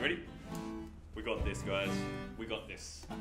Ready? We got this, guys. We got this.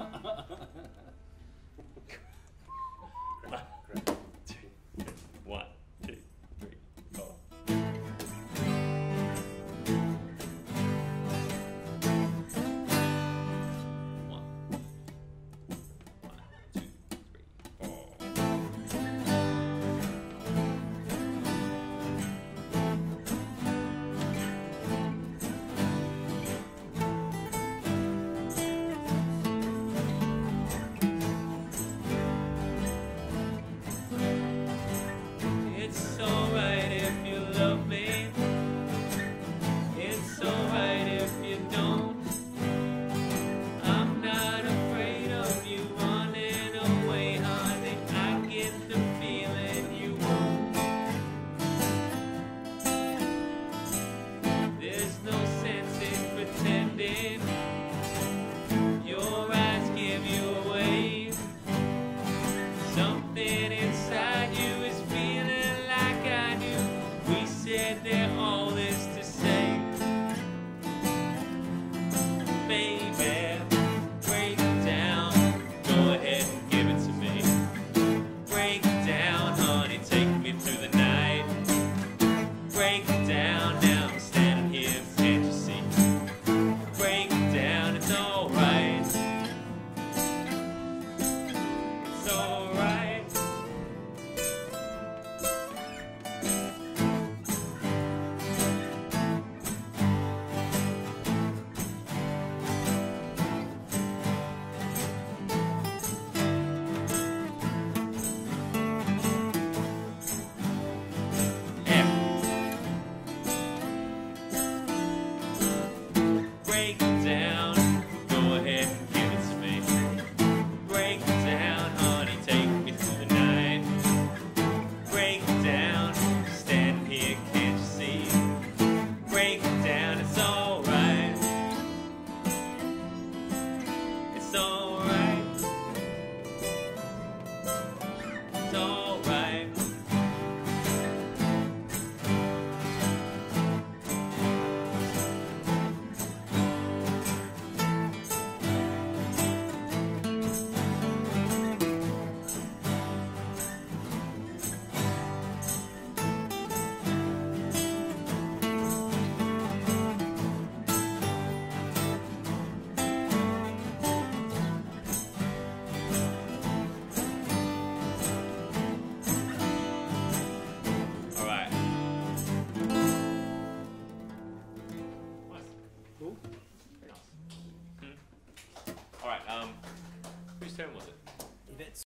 break.